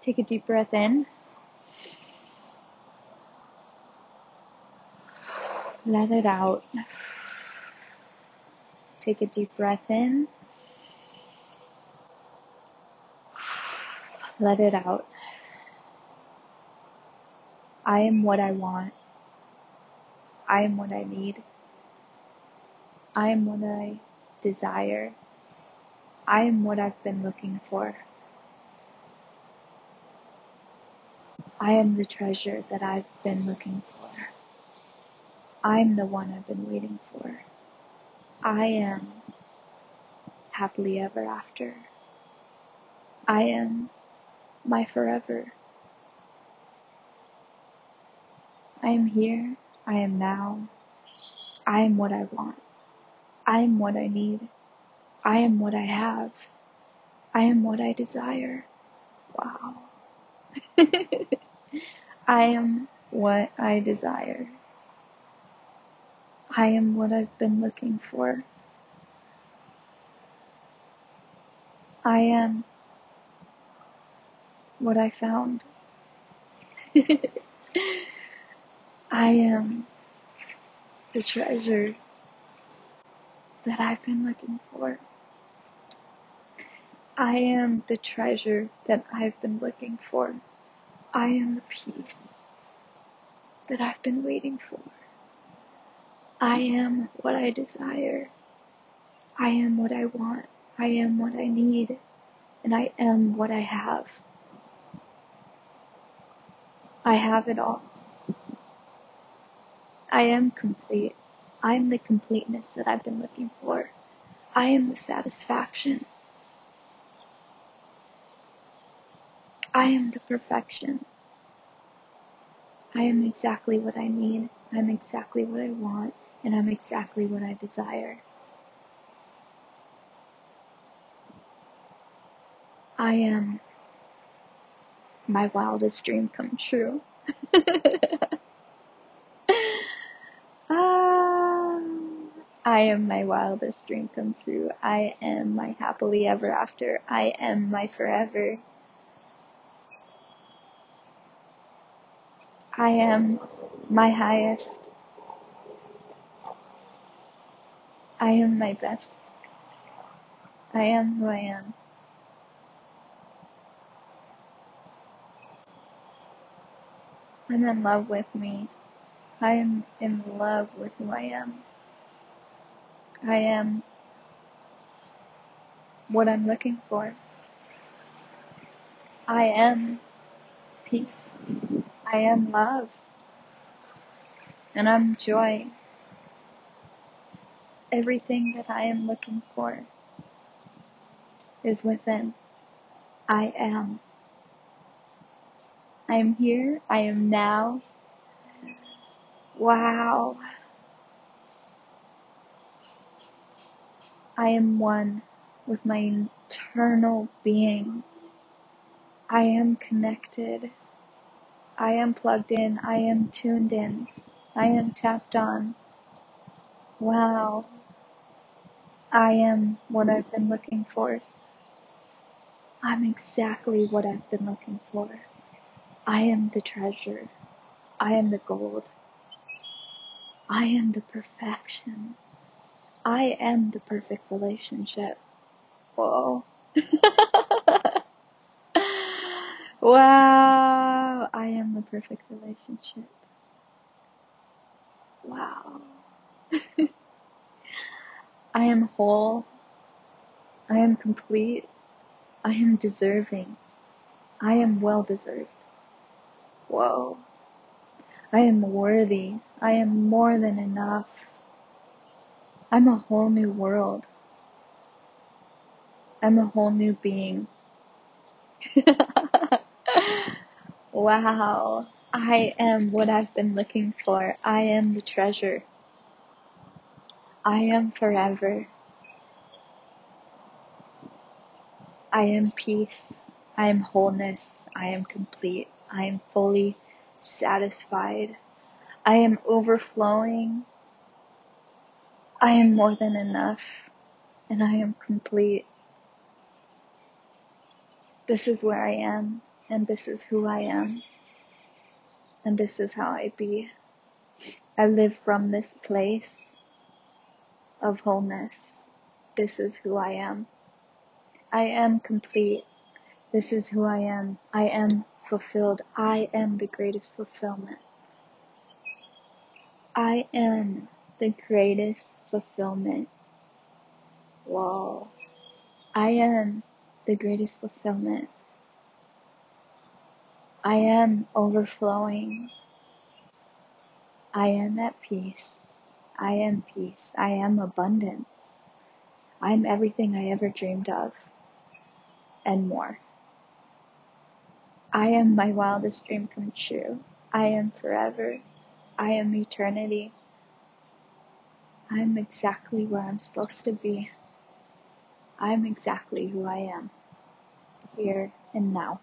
Take a deep breath in. Let it out. Take a deep breath in. Let it out. I am what I want. I am what I need. I am what I desire. I am what I've been looking for. I am the treasure that I've been looking for. I'm the one I've been waiting for. I am happily ever after. I am my forever. I am here. I am now. I am what I want. I am what I need. I am what I have. I am what I desire. Wow. I am what I desire. I am what I've been looking for. I am what I found. I am the treasure that I've been looking for. I am the treasure that I've been looking for. I am the peace that I've been waiting for. I am what I desire. I am what I want. I am what I need. And I am what I have. I have it all. I am complete. I am the completeness that I've been looking for. I am the satisfaction. I am the perfection. I am exactly what I need. I'm exactly what I want and I'm exactly what I desire. I am my wildest dream come true. ah, I am my wildest dream come true. I am my happily ever after. I am my forever. I am my highest. I am my best. I am who I am. I'm in love with me. I am in love with who I am. I am what I'm looking for. I am peace. I am love. And I'm joy everything that I am looking for is within. I am. I am here. I am now. Wow. I am one with my eternal being. I am connected. I am plugged in. I am tuned in. I am tapped on. Wow. I am what I've been looking for. I'm exactly what I've been looking for. I am the treasure. I am the gold. I am the perfection. I am the perfect relationship. Whoa. wow. I am the perfect relationship. Wow. I am whole. I am complete. I am deserving. I am well deserved. Whoa. I am worthy. I am more than enough. I'm a whole new world. I'm a whole new being. wow. I am what I've been looking for. I am the treasure. I am forever. I am peace. I am wholeness. I am complete. I am fully satisfied. I am overflowing. I am more than enough. And I am complete. This is where I am. And this is who I am, and this is how I be. I live from this place of wholeness. This is who I am. I am complete. This is who I am. I am fulfilled. I am the greatest fulfillment. I am the greatest fulfillment. Whoa. I am the greatest fulfillment. I am overflowing. I am at peace. I am peace. I am abundance. I am everything I ever dreamed of and more. I am my wildest dream come true. I am forever. I am eternity. I am exactly where I'm supposed to be. I am exactly who I am, here and now.